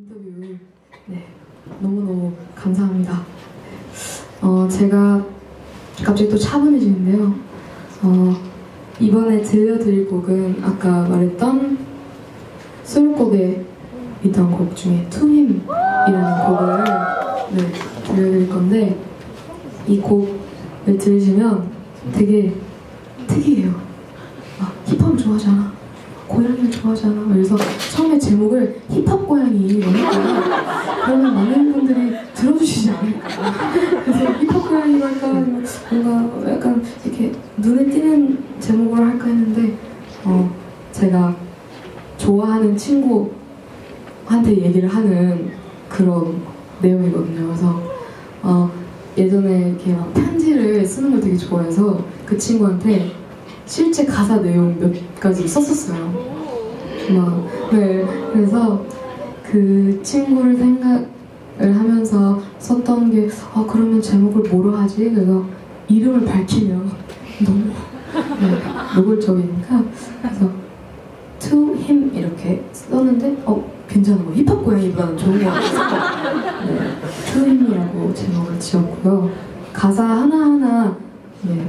인터뷰 네 너무너무 감사합니다. 어 제가 갑자기 또 차분해지는데요. 어 이번에 들려드릴 곡은 아까 말했던 수록곡에 있던 곡 중에 투힘이라는 곡을 네 들려드릴 건데 이 곡을 들으시면 되게 특이해요. 아, 힙합 좋아하잖아. 고양이를 좋아하잖아. 그래서 처음에 제목을 힙합 고양이 넣었거든요. 그러면 많은 분들이 들어주시지 않을까. 그래서 힙합 고양이로 할까 뭔가 약간 이렇게 눈에 띄는 제목으로 할까 했는데 어, 제가 좋아하는 친구한테 얘기를 하는 그런 내용이거든요. 그래서 어, 예전에 이렇게 막 편지를 쓰는 걸 되게 좋아해서 그 친구한테 실제 가사 내용 몇 가지 썼었어요. 막, 네. 그래서 그 친구를 생각을 하면서 썼던 게, 아, 그러면 제목을 뭐로 하지? 그래서 이름을 밝히면 너무 네, 노골적이니까. 그래서 to him 이렇게 썼는데, 어, 괜찮은 거. 힙합 고양이보다는 좋은 거 같아서. 네, to him이라고 제목을 지었고요. 가사 하나하나, 네,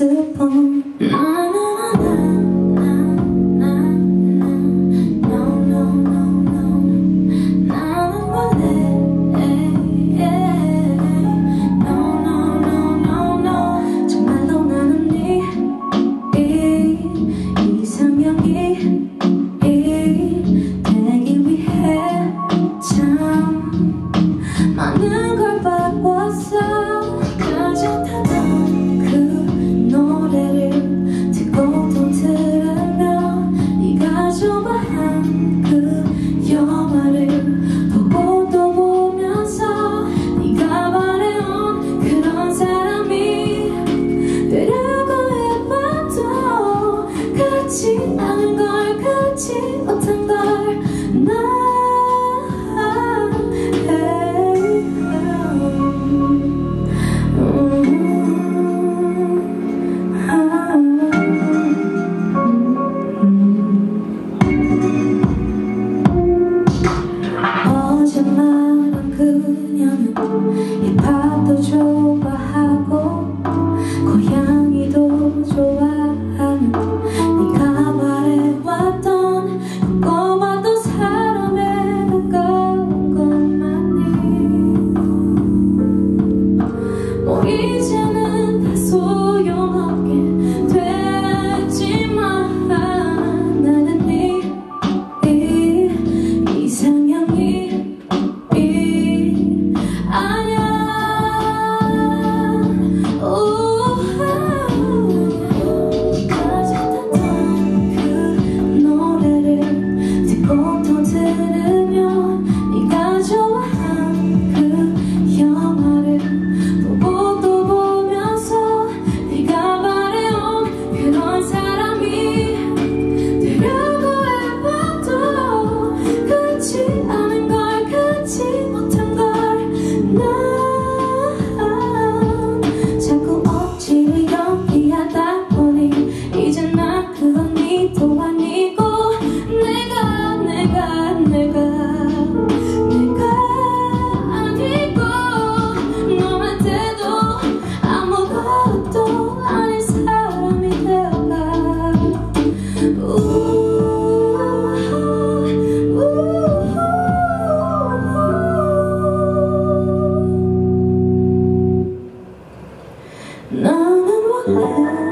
upon my 그렇지 않은 걸 그렇지 못한 걸나. 그녀는 힙합도 좋아하고 고양이도 좋아 Be round and round.